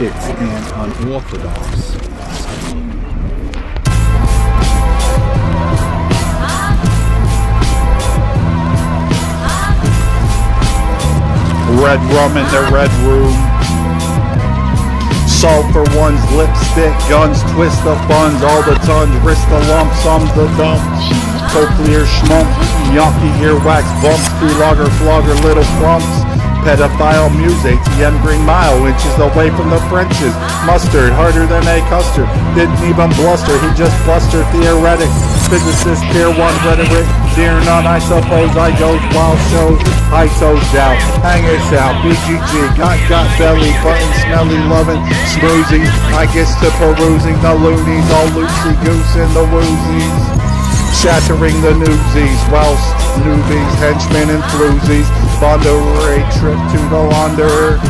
It's an unorthodox Red rum in the red room. Salt for one's lipstick, guns, twist the buns, all the tons, wrist the lump, sums the dump. Cochlear schmump, gnocchi earwax bumps, three lager flogger little clumps. Pedophile muse, ATM Green Mile, inches away from the Frenches. Mustard, harder than a custard. Didn't even bluster, he just blustered theoretic. Physicist, peer one rhetoric. Dear none, I suppose I goes wild shows. I toes down, hang it out. BGG, got got belly, button smelly, loving, smoozy. I guess to perusing the loonies, all loosey goose in the woozies shattering the newsies whilst newbies, henchmen and floozies bonder a trip to the launderer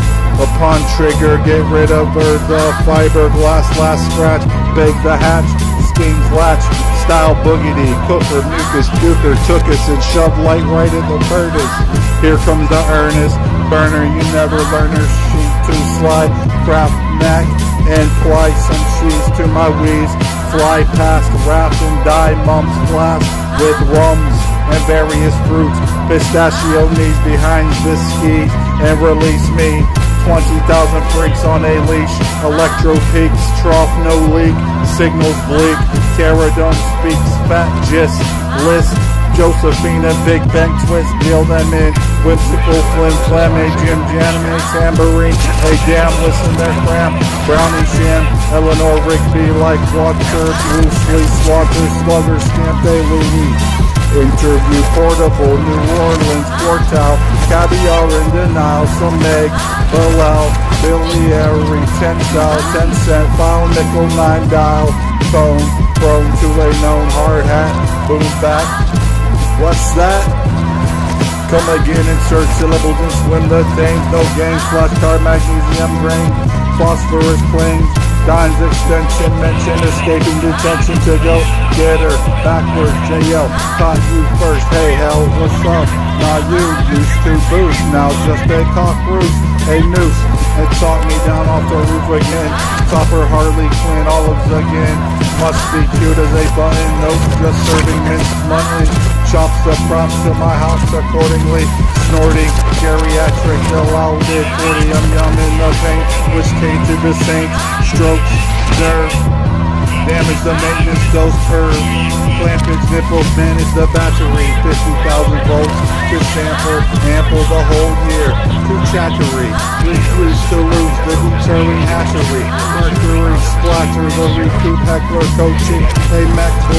upon trigger get rid of her the fiberglass last scratch bake the hatch schemes latch style boogity cooker mucus puker took us and shoved light right in the furnace. Here comes the earnest burner you never learn her sheet to slide crap neck and ply some cheese to my wheeze fly past wrath and die mum's flask with rums and various fruits pistachio knees behind the skis and release me. 20,000 freaks on a leash. Electro peaks trough no leak. Signals bleak. Pterodon speaks fat gist. List. Josephina, Big Bang Twist, deal them in. Whimsical, Flim Flam, a Jim Janime, Tambourine, a Damn, listen, they're cram. Brownie Sham, Eleanor Rigby, like water, loosely, slaughter, slugger, stamp, a Louis. Interview portable, New Orleans, Portal, caviar in denial, some Meg, Bilal, biliary, 10 style, 10 cent, file, nickel, 9 dial, phone, prone to a known hard hat, boom back, What's that? Come again, insert syllables and swim the things. No games, flashcard, magnesium grain, phosphorus planes, Dimes extension, mention escaping detention to go get her backwards. JL, caught you first. Hey, hell, what's up? Now you used to boost, now just a cockroach, a noose. And talk me down off the roof again. Topper, Harley Quinn, olives again. Must be cute as a button, nope, just serving minced mutton. Chops the props to my house accordingly. Snorting, geriatric, allowed it 40, I'm yum in the paint. Which came to the saints, strokes, nerve. Damage the maintenance dose per clampage nipples, manage the battery, 50,000 volts to sample, ample the whole year, to chattery, refuse to lose the deterring hatchery, mercury splatter, the recoup heckler coaching, a meckler,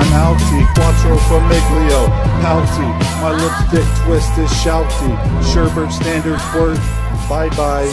I'm outie, quattro famiglio, pouty, my lipstick twist is shouty, sherbert standard word, bye bye.